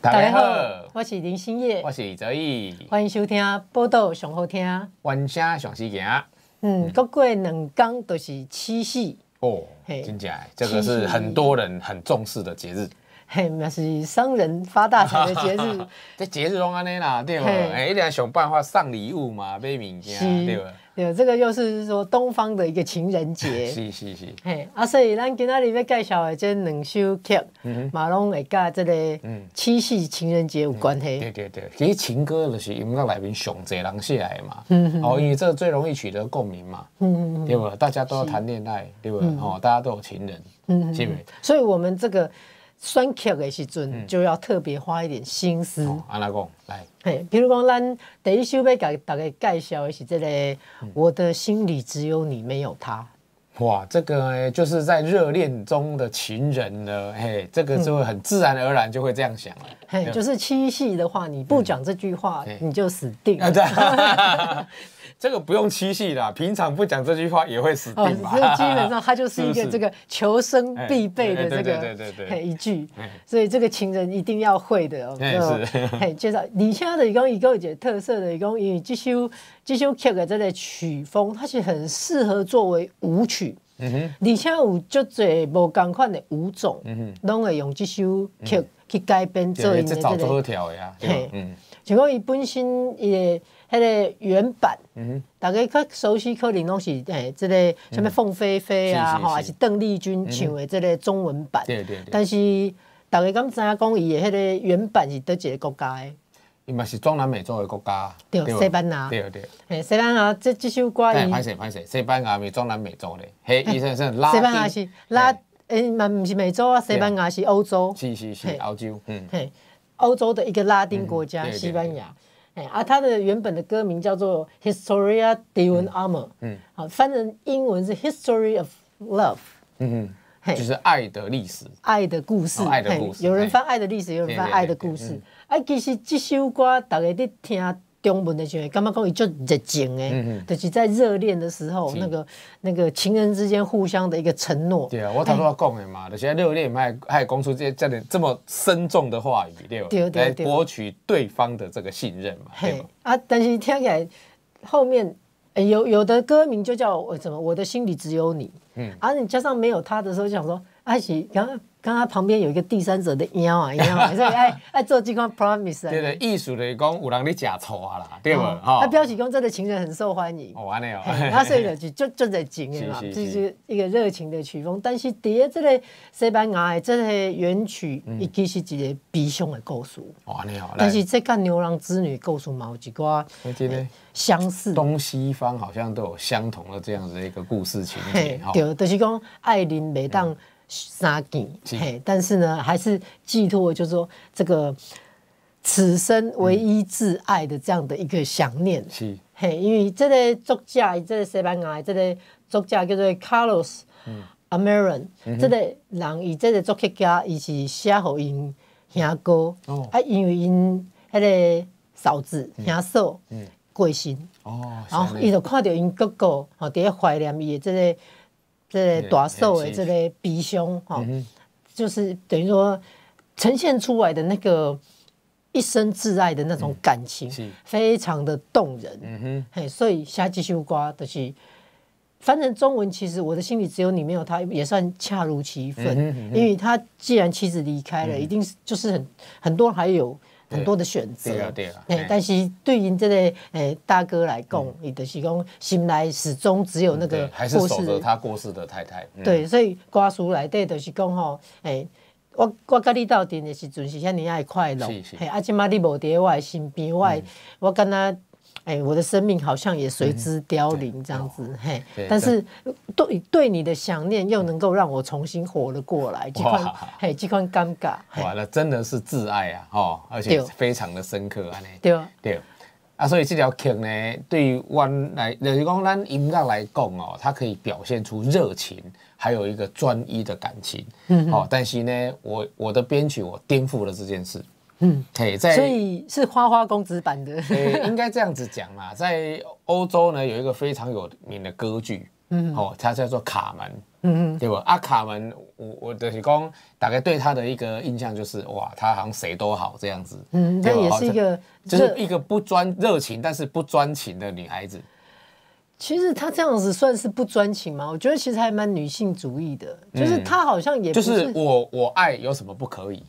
大家好，我是林心叶，我是李泽义，欢迎收听报道上好听，晚声上细行。嗯，过过两天都是七夕哦，真假？这个是很多人很重视的节日。嘿，那是商人发大财的节日。这节日拢安尼啦，对吧？哎，一定要想办法送礼物嘛，买物件，对吧？对，这个又是说东方的一个情人节。是是是。嘿，啊，所以咱今仔日要介绍的这两首曲，马龙会甲这个七夕情人节有关系。对对对，其实情歌就是音乐里面上侪人写来的嘛。嗯哦，因为这最容易取得共鸣嘛。嗯嗯对吧？大家都要谈恋爱，对吧？哦，大家都有情人。嗯嗯。所以我们这个。选曲的时阵就要特别花一点心思。安那讲来，嘿，比如讲，咱第一首要给大家介绍的是这个《我的心里只有你没有他》。哇，这个就是在热恋中的情人呢，嘿，这个就会很自然而然就会这样想了。嘿，就是七夕的话，你不讲这句话，你就死定了。这个不用七夕的，平常不讲这句话也会死定吧？基本上它就是一个 这个求生必备的这个一句，所以这个情人一定要会的。是，嘿，介绍你现在的一共一个有特色的，一共因为这首这首曲的这个曲风，它是很适合作为舞曲。嗯哼，李佳有足侪无共款的舞种，嗯哼，拢会用这首曲去改编做因的这个。嘿，嗯，像讲伊本身伊的。迄个原版，大家较熟悉可能拢是诶，即个什么凤飞飞啊，吼，还是邓丽君唱的即个中文版。对对。但是大家敢知影讲伊的迄个原版是倒一个国家的？伊嘛是中南美洲的国家。对，西班牙。对对。嘿，西班牙这这首歌。歹势歹势，西班牙是中南美洲的，嘿，伊说是拉。西班牙是拉，诶，嘛毋是美洲啊，西班牙是欧洲。是是是，欧洲。嗯。嘿，欧洲的一个拉丁国家，西班牙。啊，它的原本的歌名叫做《Historia de un Amor》，嗯，好，翻成英文是《History of Love》，嗯嗯，就是爱的历史，爱的故事，爱的故事，有人翻爱的历史，有人翻爱的故事。哎，其实这首歌大家在听。中文的时候，感觉讲伊就热情诶，就是在热恋的时候，那个那个情人之间互相的一个承诺。对啊，我头都要讲诶嘛，就是热恋还还讲出这些这点这么深重的话语，对吧？来博取对方的这个信任嘛，对吧？啊，但是听起来后面有有的歌名就叫我什么，我的心里只有你。嗯，啊，你加上没有他的时候，就想说，阿喜刚。刚刚旁边有一个第三者的腰啊，腰啊，所以爱爱做这款 promise。对对，艺术的讲有人你假错啊啦，对不？哈，他标题讲这个情人很受欢迎。哦，安尼哦。他所以就就就在情的嘛，就是一个热情的曲风。但是第一这个西班牙的这个原曲，伊其实一个悲伤的故事。哦，安尼哦。但是这个牛郎织女故事嘛，有几寡相似。东西方好像都有相同的这样子一个故事情节。对，就是讲爱人每当。杀尽，嘿，但是呢，还是寄托，就是说这个此生唯一挚爱的这样的一个想念，是，嘿，因为这个作家，这个西班牙，这个作家叫做 Carlos Amaran，这个人以这个作曲家，伊是写给因兄哥，啊，因为因迄个嫂子兄嫂过身，哦，然后伊就看到因哥哥，哦，伫咧怀念伊的这个。这大寿的这个鼻胸哈，就是等于说呈现出来的那个一生挚爱的那种感情，非常的动人。嗯哼，嘿，所以下几首歌都是翻成中文，其实我的心里只有你没有他，也算恰如其分。因为他既然妻子离开了，一定是就是很很多还有。很多的选择，对啊，对啊。哎，但是对于这个诶大哥来讲，你的是讲心来始终只有那个还是守着他过世的太太。对，所以歌词来对，就是讲吼，哎，我我跟你斗阵的时阵是遐尼爱快乐，嘿，啊，即马你无伫我身边，我我跟他。哎，我的生命好像也随之凋零这样子，嘿。但是对对你的想念又能够让我重新活了过来，这款嘿，这款尴尬。哇，那真的是挚爱啊，哦，而且非常的深刻，安尼。对对。啊，所以这条曲呢，对于我来，就是讲咱音乐来讲哦，它可以表现出热情，还有一个专一的感情。嗯。哦，但是呢，我我的编曲我颠覆了这件事。嗯，可以在，所以是花花公子版的。呃，应该这样子讲嘛，在欧洲呢有一个非常有名的歌剧，嗯，哦，它叫做《卡门》，嗯嗯，对吧？阿卡门，我我就是讲，大概对他的一个印象就是，哇，他好像谁都好这样子。嗯，那也是一个，就是一个不专热情，但是不专情的女孩子。其实她这样子算是不专情吗？我觉得其实还蛮女性主义的，就是她好像也就是我我爱有什么不可以？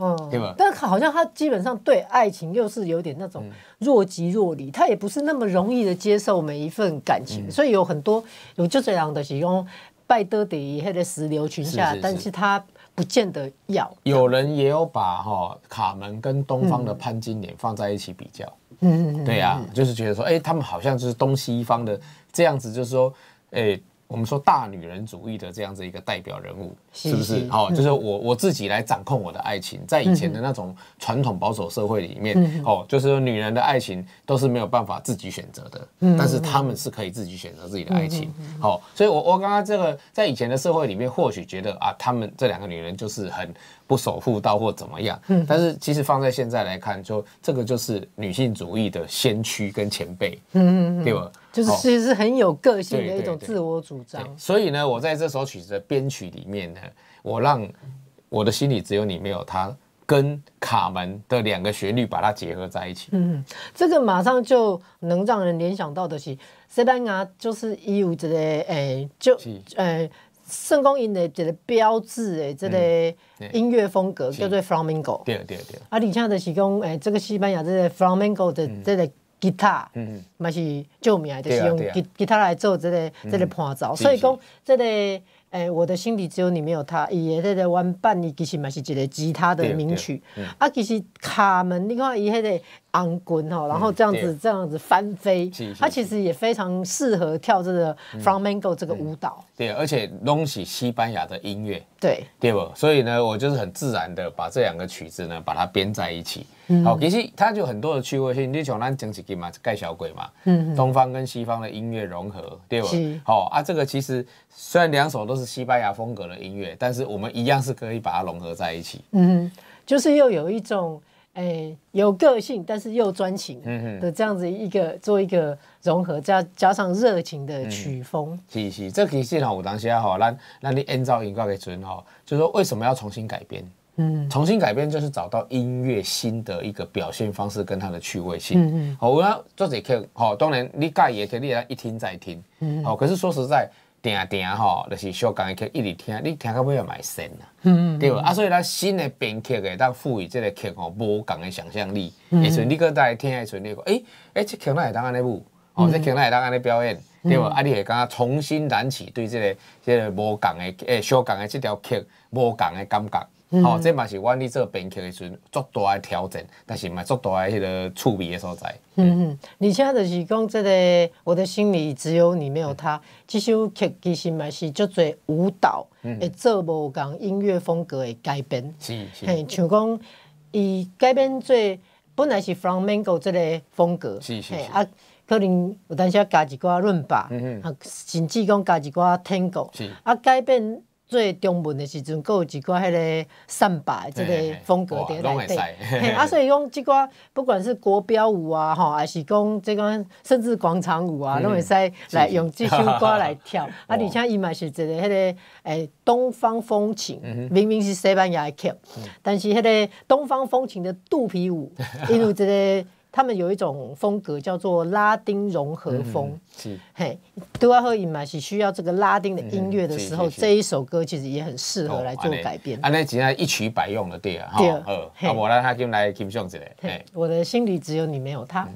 嗯，对吧？但好像他基本上对爱情又是有点那种若即若离，他也不是那么容易的接受每一份感情，所以有很多有就这样的形容。拜得底黑的石榴裙下，但是他不见得要。有人也有把哈卡门跟东方的潘金莲放在一起比较，嗯，对呀，就是觉得说，哎，他们好像就是东西方的这样子，就是说，哎。我们说大女人主义的这样子一个代表人物，是不是？哦，就是我我自己来掌控我的爱情，在以前的那种传统保守社会里面，哦，就是说女人的爱情都是没有办法自己选择的，但是他们是可以自己选择自己的爱情。好，所以我我刚刚这个在以前的社会里面，或许觉得啊，他们这两个女人就是很。不守妇道或怎么样，但是其实放在现在来看，就这个就是女性主义的先驱跟前辈，对吧？就是其实是很有个性的一种自我主张。所以呢，我在这首曲子的编曲里面呢，我让我的心里只有你没有他，跟卡门的两个旋律把它结合在一起。嗯，这个马上就能让人联想到的是西班牙，就是有这个诶，就诶。圣公因的一个标志诶，这个音乐风格叫做 flamenco。对对对。啊，而且就是讲，诶，这个西班牙这个 flamenco 的这个吉他，嗯嗯，嘛是著名，就是用吉吉他来做这个这个伴奏。所以讲，这个诶，我的心里只有你没有他。伊的这个玩伴，伊其实嘛是一个吉他的名曲。啊，其实卡门，你看伊迄个。昂滚哈，然后这样子这样子翻飞，它其实也非常适合跳这个 flamenco 这个舞蹈。对，而且弄起西班牙的音乐，对对不？所以呢，我就是很自然的把这两个曲子呢把它编在一起。好，其实它就很多的趣味性。你像咱讲起嘛，盖小鬼嘛，嗯，东方跟西方的音乐融合，对不？好啊，这个其实虽然两首都是西班牙风格的音乐，但是我们一样是可以把它融合在一起。嗯，就是又有一种。哎，有个性，但是又专情的这样子一个做一个融合，加加上热情的曲风。是是，这其实哈，我当时哈，咱咱你按照音乐给准哈，就是说为什么要重新改编？嗯，重新改编就是找到音乐新的一个表现方式跟它的趣味性。嗯嗯，好，我要做这曲，好，当然你介意的，你来一听再听。嗯，好，可是说实在。定定吼，就是小刚的曲一直听，你听到尾要买神啦，对吧？啊，所以咱新的编曲的，当赋予这个曲吼无同的想象力。诶，所以你搁再听一阵，你讲，诶诶，这曲哪会当安尼舞？哦，这曲哪会当安尼表演？对吧？啊，你会感觉重新燃起对这个这个无同的诶小刚的这条曲无同的感觉。好，这嘛是我你做编曲的时阵足大的调整，但是嘛足大的迄个趣味的所在。嗯嗯，而且就是讲这个，我的心里只有你没有他。这首曲其实嘛是足多舞蹈会做无共音乐风格的改编。是是。嘿，像讲伊改编做本来是 From Mango 这个风格。是是是。啊，可能有当时加一寡润吧，啊，甚至讲加一寡 tango。是。啊，改编。最中文的时阵，佫有一寡迄个散把即个风格伫内底，啊，所以讲即寡不管是国标舞啊，吼，还是讲即个甚至广场舞啊，拢会使来用即首歌来跳。啊，而且伊嘛是一个迄个诶东方风情，明明是西班牙的曲，但是迄个东方风情的肚皮舞，因为这个。他们有一种风格叫做拉丁融合风，是嘿，都要喝饮嘛是需要这个拉丁的音乐的时候，这一首歌其实也很适合来做改编。啊，那只要一曲百用的对啊，对，啊，我让他进来欣赏一下。我的心里只有你，没有他。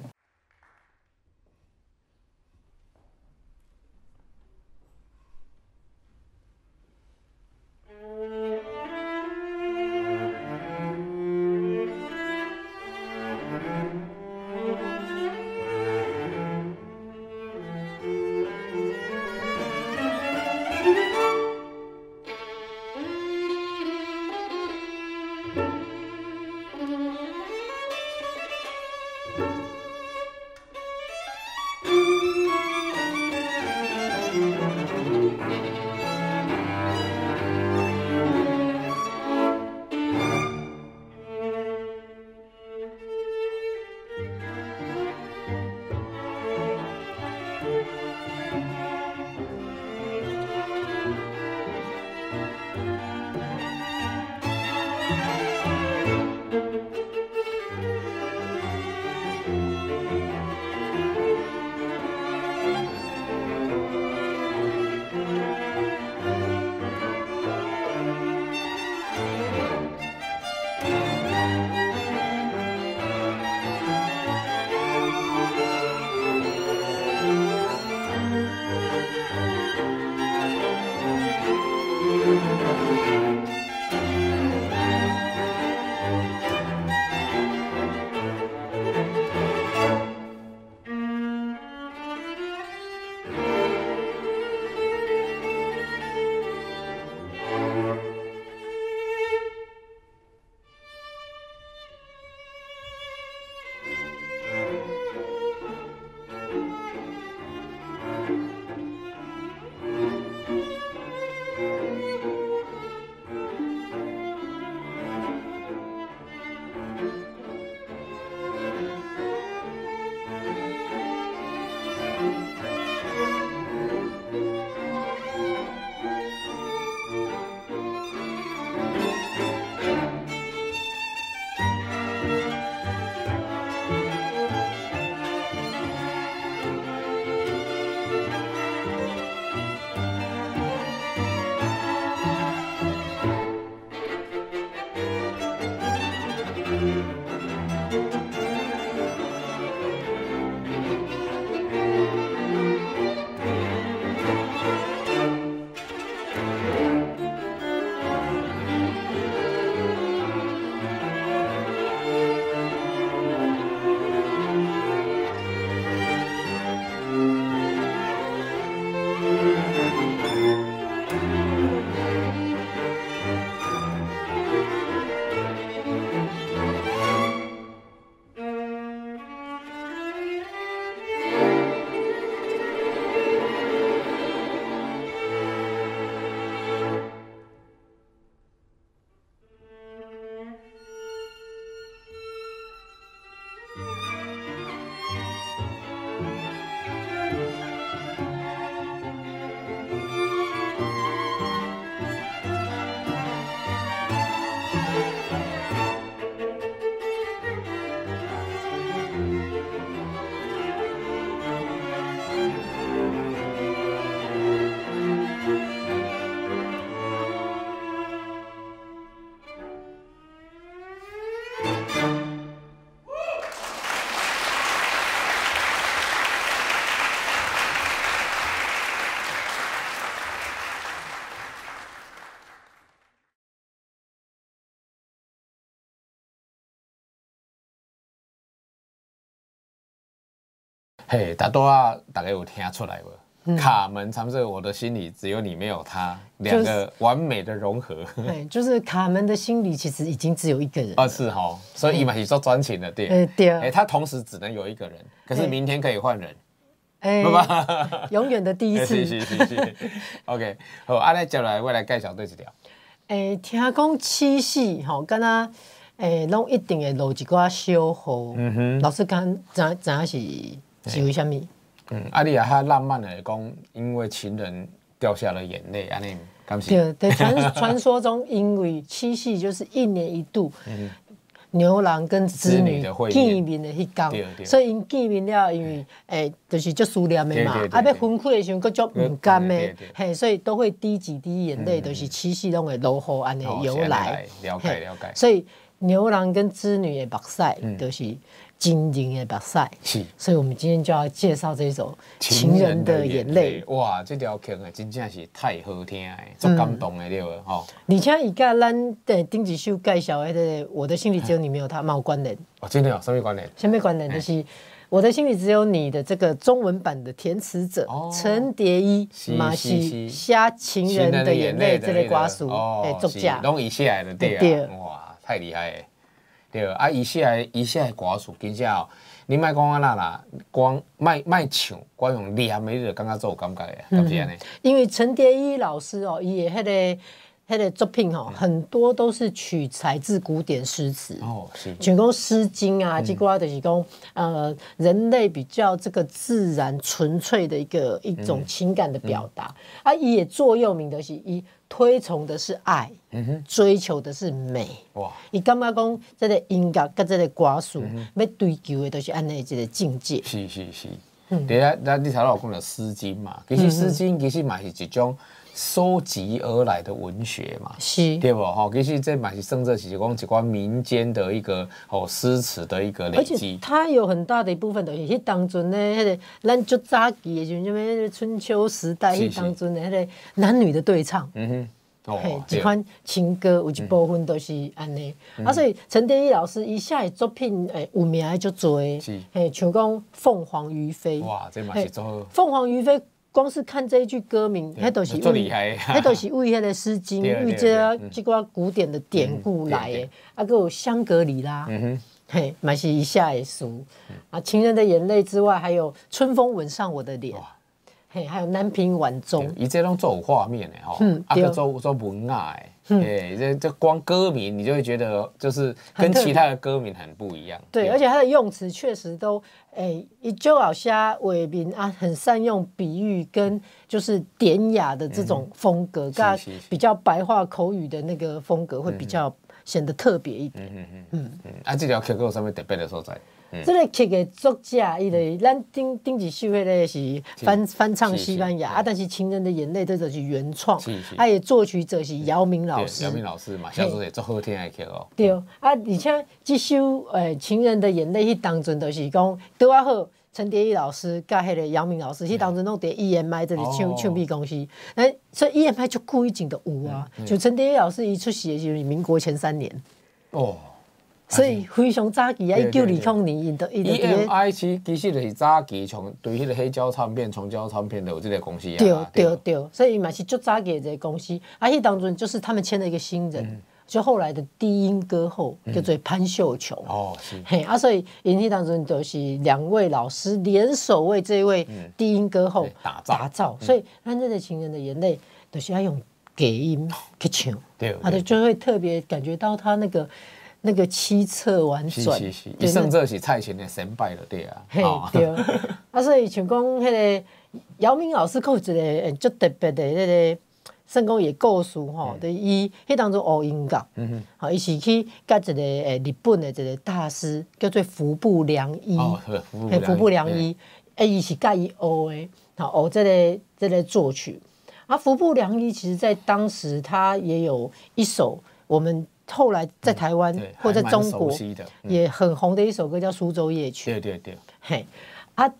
嘿，大多啊，大概有听出来不？卡门常是我的心里只有你没有他，两个完美的融合。对，就是卡门的心里其实已经只有一个人。啊，是哈，所以伊嘛是说专情的对。哎对。哎，他同时只能有一个人，可是明天可以换人。哎，永远的第一次。是是是是。OK，好，阿来接来，我来介绍对一条。哎，听讲七夕吼，跟他哎拢一定会落一寡小雨。嗯哼。老师刚怎怎样是？是为什么？嗯，啊，你也较浪漫的讲，因为情人掉下了眼泪，安尼，对对，传 传说中，因为七夕就是一年一度，牛郎跟织女见面的迄天，所以因见面了，因为诶，就是足思念的嘛，啊，要分开的时候，佫足唔甘的，嘿，所以都会滴几滴眼泪，都是七夕拢会落雨安尼由来，了解了解。所以牛郎跟织女的目屎，就是。晶莹的白赛，是，所以我们今天就要介绍这首《情人的眼泪》。哇，这条曲啊，真正是太好听诶，足感动的了吼。而且伊甲咱的丁子秀介绍的《我的心里只有你》没有他，有关联。哦，真的有什么关联？什么关联？就是《我的心里只有你》的这个中文版的填词者陈蝶衣，马西虾情人的眼泪这类瓜熟诶作家，拢一下来的对啊，哇，太厉害诶。对啊，伊写诶，伊写诶歌词，真正哦，你莫讲安那啦，光卖卖唱，光用念诶，你就感觉做有感觉诶，是不是安尼？因为陈蝶衣老师哦，伊诶迄个。他的作品哈，很多都是取材自古典诗词。哦，是，全讲《诗经》啊，即个就是讲呃，人类比较这个自然纯粹的一个一种情感的表达啊，也座右铭的是，一推崇的是爱，嗯哼，追求的是美哇，伊感觉讲这个音乐跟这个歌术要追求的都是安尼一个境界，是是是，对啊，那你头老讲的《诗经》嘛，其实《诗经》其实嘛是一种。收集而来的文学嘛，是，对不？哈，其实这嘛是甚至是讲一关民间的一个哦诗词的一个累积。它有很大的一部分都是迄当中呢，迄个咱就早期的就什么春秋时代迄当中的迄个男女的对唱，嗯哼，哦，一款情歌有一部分都是安尼。啊，所以陈蝶衣老师一下的作品诶有名就多，是，嘿，像讲《凤凰于飞》，哇，这嘛是做凤凰于飞》。光是看这一句歌名，那都是为，那都是为迄个《诗经》为这这个古典的典故来的。啊，个有香格里拉，嘿，买是一下也熟。啊，情人的眼泪之外，还有春风吻上我的脸。嘿，还有南屏晚钟，伊这拢做有画面的吼，啊个做做文雅的，哎，这这光歌名你就会觉得就是跟其他的歌名很不一样。对，而且它的用词确实都，哎，就好像伟斌啊，很善用比喻跟就是典雅的这种风格，跟比较白话口语的那个风格会比较。显得特别一点。嗯嗯嗯嗯。啊，这条 QQ 上面特别的所在？这个曲的作者，伊个咱顶顶一首迄个是翻翻唱西班牙啊，但是《情人的眼泪》这就是原创，啊，也作曲者是姚明老师。姚明老师嘛，小时候也做好听的曲哦。对，啊，而且这首诶《情人的眼泪》迄当阵都是讲拄啊好，陈蝶衣老师甲迄个姚明老师，迄当阵拢伫 EMI 这里唱唱片公司，哎，所以 EMI 就故意整的有啊，就陈蝶衣老师一出席就是民国前三年。哦。所以非常早期啊，一九二零年，因得伊得 EMI 其其实就是早期从对迄个黑胶唱片、从胶唱片的有这个公司啊。对对对，所以嘛是足早期的公司，啊，迄当中就是他们签了一个新人，就后来的低音歌后叫做潘秀琼。哦，是。嘿，啊，所以因迄当中就是两位老师联手为这位低音歌后打造，打造。所以咱这个情人的眼泪都是要用隔音去唱，对，他的就会特别感觉到他那个。那个七策婉转，一胜这是蔡琴的神败了，对啊。对，啊，所以像讲迄个姚明老师，有一个足特别的迄个成功也故事吼，的伊迄当中学音乐，好，伊是去甲一个诶日本的一个大师叫做服部良一，服部良一，诶，伊是甲伊学的，好，学这个这个作曲。啊，服部良一其实在当时他也有一首我们。后来在台湾或在中国也很红的一首歌叫《苏州夜曲》。对对对。嘿，啊，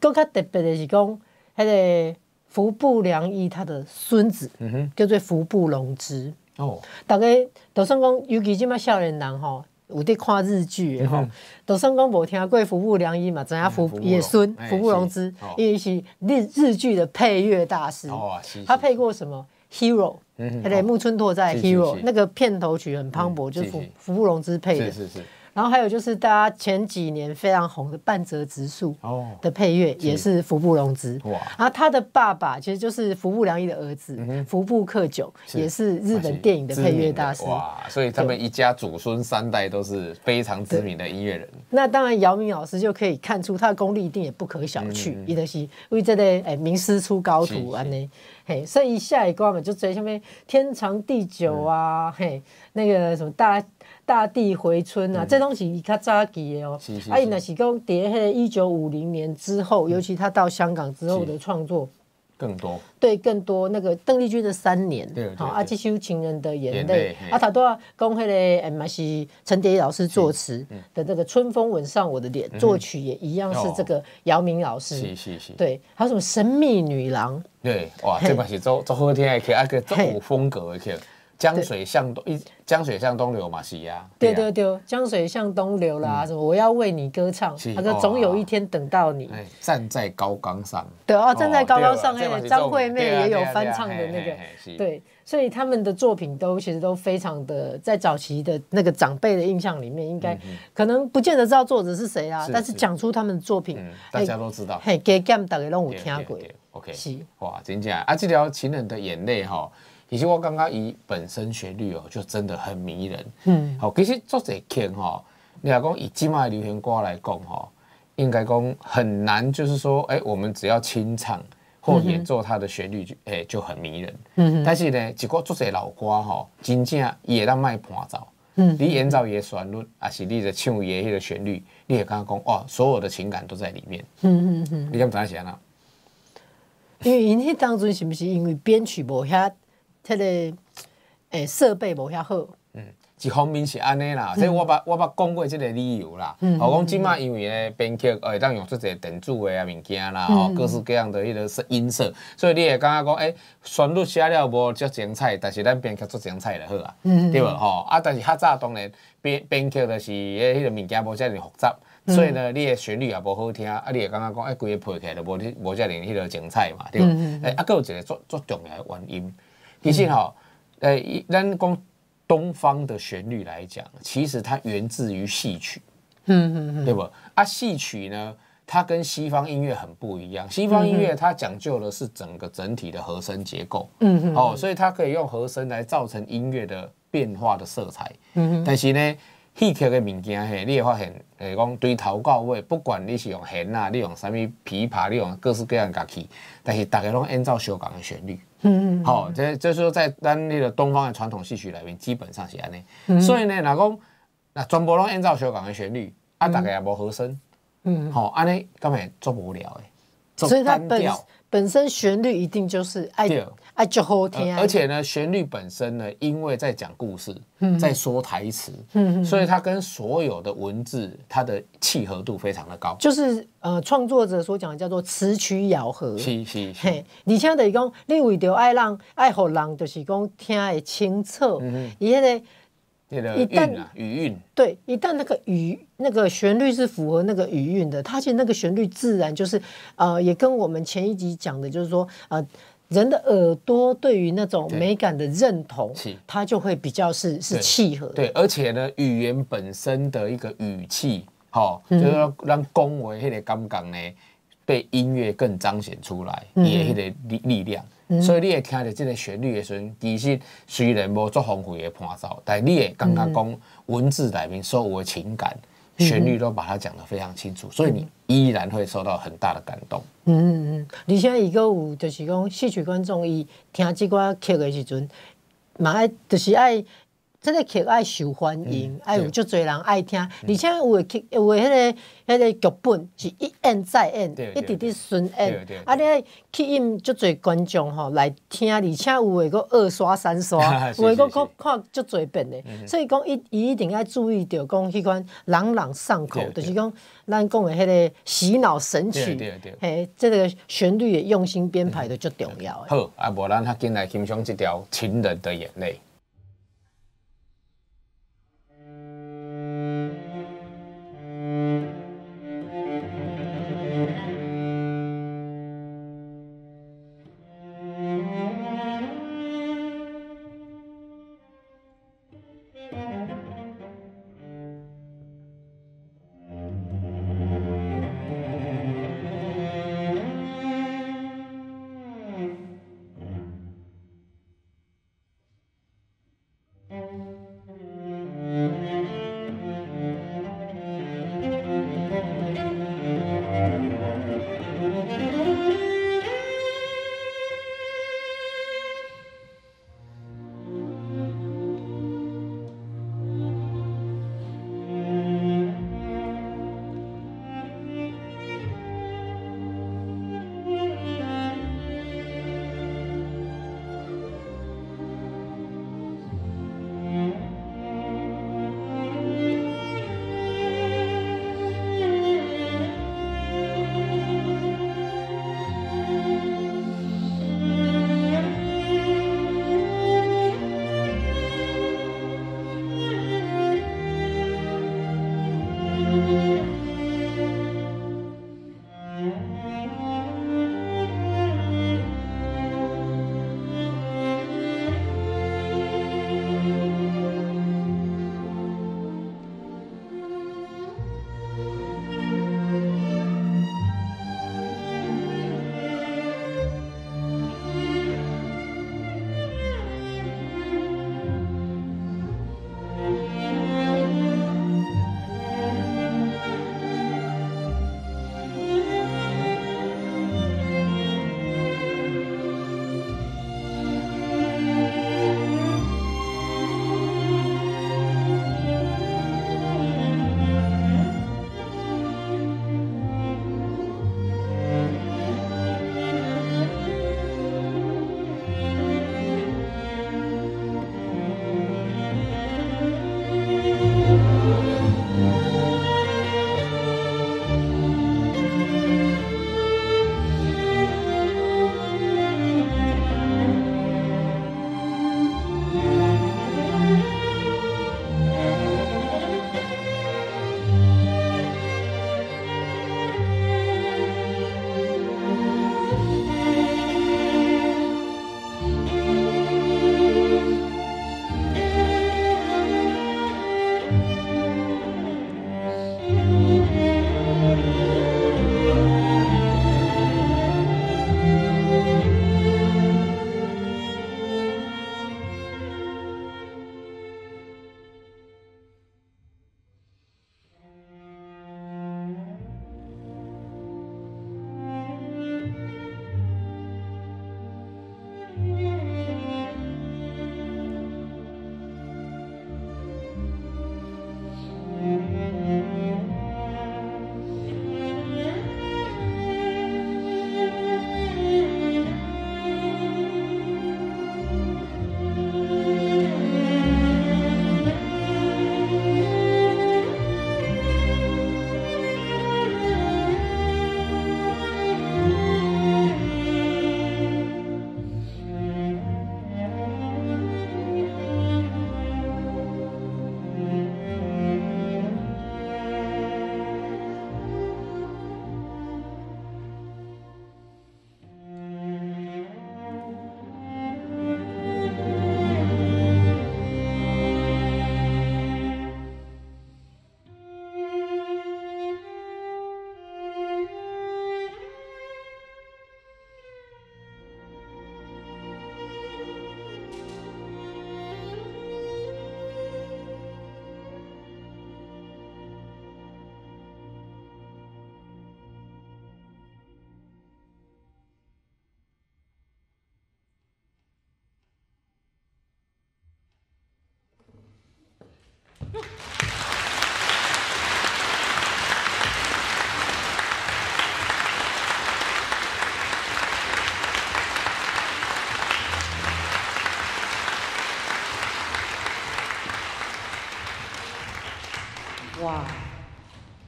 更加特别的是讲，迄个服部良一他的孙子，叫做服部隆之。哦。大家都算讲，尤其即马少年人吼，有伫看日剧的吼，都算讲无听过服部良一嘛，知影服野孙服部隆之，因为是日日剧的配乐大师。哦，他配过什么？Hero，对，木村拓哉 Hero 那个片头曲很磅礴，就是福福布隆之配的。是是是。然后还有就是大家前几年非常红的半泽直树的配乐也是服部隆之。哇。然后他的爸爸其实就是服部良一的儿子服部克久，也是日本电影的配乐大师。哇，所以他们一家祖孙三代都是非常知名的音乐人。那当然，姚明老师就可以看出他的功力一定也不可小觑。伊的是为这个哎名师出高徒安呢。嘿，所以下一关嘛，就追下面天长地久啊，嘿，那个什么大大地回春啊，这东西较早期的哦。啊，伊那是讲叠迄一九五零年之后，尤其他到香港之后的创作。更多。对更多那个邓丽君的三年，好啊，这首情人的眼泪啊，他都要讲迄个诶，嘛是陈蝶衣老师作词的这个春风吻上我的脸，作曲也一样是这个姚明老师，是是是，对，还有什么神秘女郎，对，哇，这把是做做好听的曲，啊个做有风格的曲。江水向东，一江水向东流嘛，是呀。对对对，江水向东流啦，什么我要为你歌唱，他说总有一天等到你。站在高岗上。对哦，站在高岗上，那个张惠妹也有翻唱的那个。对，所以他们的作品都其实都非常的，在早期的那个长辈的印象里面，应该可能不见得知道作者是谁啊，但是讲出他们的作品，大家都知道。嘿，给 Gam 大家都有听过。OK，是哇，真正啊，这条情人的眼泪哈。其实我刚刚以本身旋律哦，就真的很迷人。嗯，好，其实作者听哈，你要讲以今麦流行歌来讲哈，应该讲很难，就是说，哎，我们只要清唱或演奏它的旋律，就哎就很迷人。嗯但是呢，一个作者老歌哈，真正也当卖伴奏。嗯。你演奏也旋律，还是你的唱也迄个旋律，你也刚刚讲哦，所有的情感都在里面。嗯嗯嗯。你怎么想呢？因为因迄当中是不是因为编曲无遐？他的诶设备无遐好，嗯，一方面是安尼啦，所以我把我把讲过即个理由啦。我讲即马因为咧编曲会当用出个电子的啊物件啦，吼，各式各样的迄个音色，所以你会感觉讲，诶，旋律写了无足精彩，但是咱编曲足精彩就好啊，对无吼？啊，但是较早当然编编曲就是诶迄个物件无遮尔复杂，所以呢，你的旋律也无好听，啊，你会感觉讲，诶，规个配起来就无无遮尔迄个精彩嘛，对无？诶，啊，佫有一个足足重要的原因。其实哈，呃，咱讲东方的旋律来讲，其实它源自于戏曲，嗯嗯嗯，对不？啊，戏曲呢，它跟西方音乐很不一样。西方音乐它讲究的是整个整体的和声结构，嗯嗯，哦，所以它可以用和声来造成音乐的变化的色彩，嗯嗯。但是呢，戏曲的物件嘿，你会发现，诶，讲对头到尾，不管你是用弦啊，你用啥物琵琶，你用各式各样乐器，但是大家拢按照小港的旋律。嗯嗯。好，这这说在咱那个东方的传统戏曲里面，基本上是安尼。所以呢，若讲那全部拢按照小港的旋律，啊，大家也无和声。嗯。好，安尼根本做无聊诶，所以它本本身旋律一定就是爱。哎，就好听。而且呢，旋律本身呢，因为在讲故事，在说台词，所以它跟所有的文字，它的契合度非常的高。就是呃，创作者所讲的叫做词曲咬合。是是。嘿，而且等于讲，你为着爱让爱好人，就是讲听的清澈。嗯嗯。因为一旦语韵，对，一旦那个语那个旋律是符合那个语韵的，它其实那个旋律自然就是呃，也跟我们前一集讲的，就是说呃。人的耳朵对于那种美感的认同，它就会比较是是契合。对，而且呢，语言本身的一个语气，哈，就是说让恭维那个感觉呢，被音乐更彰显出来，也那个力力量。所以你也听到这个旋律的时候，其实虽然无做丰富的伴奏，但你也刚刚讲文字里面所有的情感。旋律都把它讲得非常清楚，所以你依然会受到很大的感动。嗯嗯嗯，而且伊个有就是讲戏曲观众伊听这歌曲的时阵，嘛爱就是爱。这个剧爱受欢迎，爱有足侪人爱听，而且有的剧有的迄个迄个剧本是一演再演，一直直顺演，啊，你吸引足侪观众吼来听，而且有的个二刷三刷，有的个看看足侪遍诶，所以讲伊伊一定要注意到讲迄款朗朗上口，就是讲咱讲的迄个洗脑神曲，嘿，这个旋律也用心编排的足重要。好，啊，无咱较紧来欣赏这条《情人的眼泪》。Mm-hmm.